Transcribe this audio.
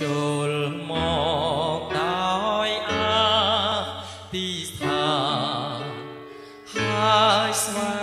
ចូលមកដោយអាទីស្ថាហើយស្វា